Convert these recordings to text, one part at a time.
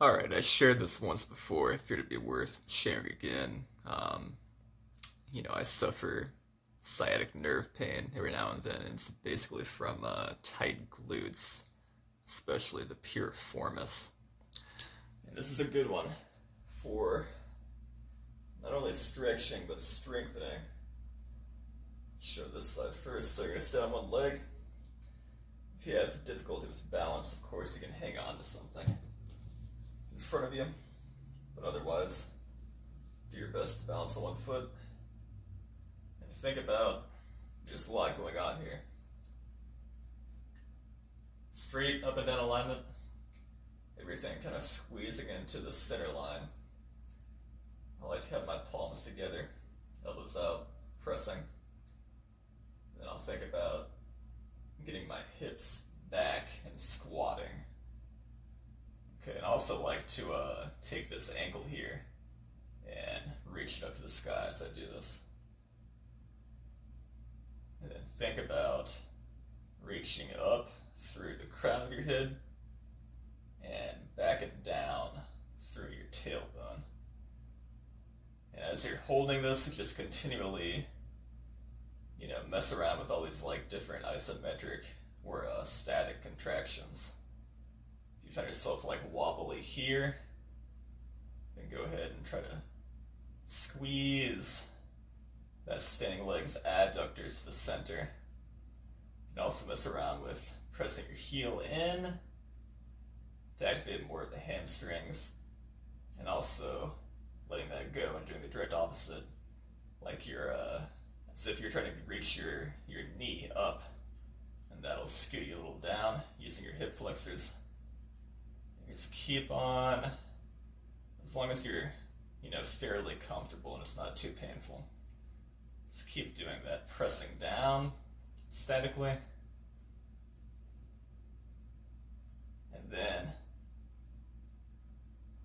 Alright, I shared this once before. I figured it'd be worth sharing again. Um, you know, I suffer sciatic nerve pain every now and then, and it's basically from uh, tight glutes, especially the piriformis. And this is a good one for not only stretching, but strengthening. Show this side first. So you're going to stand on one leg. If you have difficulty with balance, of course, you can hang on to something in front of you. But otherwise, do your best to balance on one foot. And think about there's a lot going on here. Straight up and down alignment, everything kind of squeezing into the center line. I like to have my palms together, elbows out, pressing. Then I'll think about getting my hips back and squatting. Okay, and also like to uh, take this ankle here and reach it up to the sky as I do this. And then think about reaching up through the crown of your head and back it down through your tailbone. And as you're holding this, just continually, you know, mess around with all these like different isometric or uh, static contractions. Yourself like wobbly here, then go ahead and try to squeeze that standing leg's adductors to the center. You can also mess around with pressing your heel in to activate more of the hamstrings and also letting that go and doing the direct opposite. Like you're uh, as if you're trying to reach your your knee up and that'll scoot you a little down using your hip flexors just keep on as long as you're you know fairly comfortable and it's not too painful. Just keep doing that pressing down statically. And then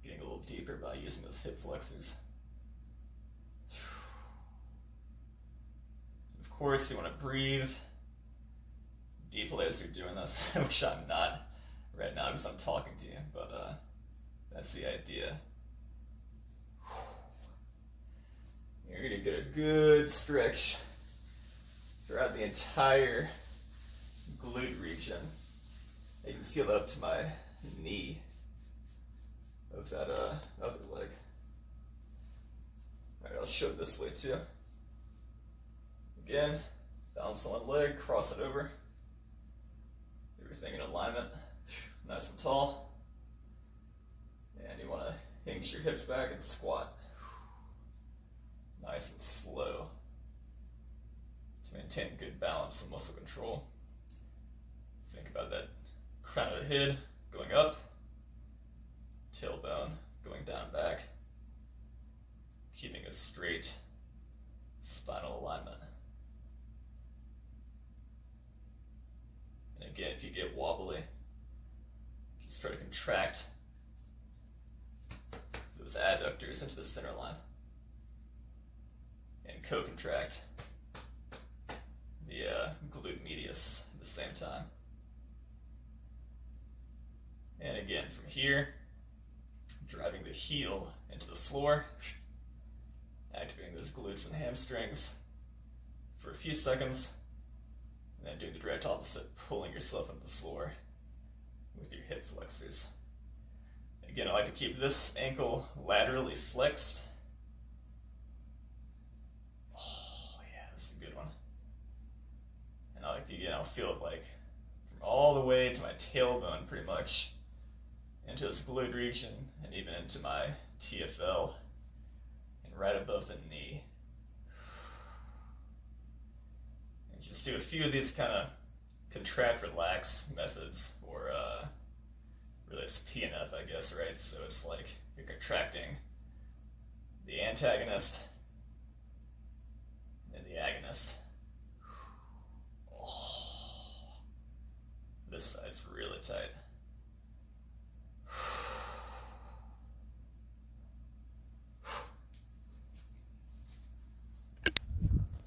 getting a little deeper by using those hip flexors. Of course, you want to breathe. Deeply as you're doing this, which I'm not right now because I'm talking to you, but uh, that's the idea. You're to get a good stretch throughout the entire glute region. I can feel that up to my knee of that uh, other leg. Alright, I'll show it this way too. Again, balance on one leg, cross it over. Everything in alignment, nice and tall. And you want to hinge your hips back and squat. Nice and slow to maintain good balance and muscle control. Think about that crown of the head going up, tailbone going down back, keeping a straight spinal alignment. And again, if you get wobbly, try to contract those adductors into the center line and co-contract the uh, glute medius at the same time. And again, from here, driving the heel into the floor, activating those glutes and hamstrings for a few seconds, and then doing the direct opposite, pulling yourself into the floor with your hip flexors. Again, I like to keep this ankle laterally flexed. Oh, yeah, this is a good one. And I like to, you know, feel it like from all the way to my tailbone pretty much into this glute region and even into my TFL and right above the knee. And just do a few of these kind of contract relax methods or uh, really it's PNF I guess right? So it's like you're contracting the antagonist and the agonist. Oh, this side's really tight.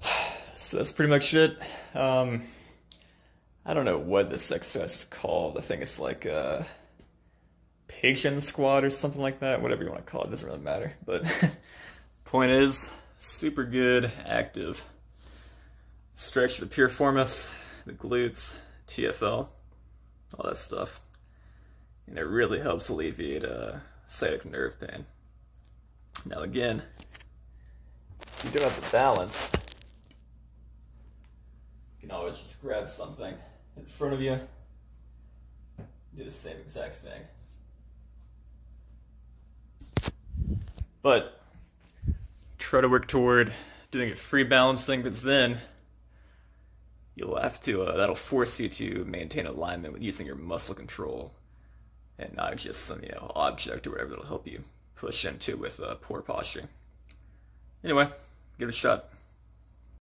So that's pretty much it. Um, I don't know what this exercise is called. I think it's like uh, pigeon squat or something like that, whatever you want to call it, doesn't really matter. But point is, super good, active. Stretch the piriformis, the glutes, TFL, all that stuff. And it really helps alleviate uh, sciatic nerve pain. Now again, you don't have the balance, you can always just grab something in front of you, do the same exact thing. But try to work toward doing a free balancing because then you'll have to, uh, that'll force you to maintain alignment with using your muscle control and not just some, you know, object or whatever that'll help you push into with uh, poor posture. Anyway, give it a shot.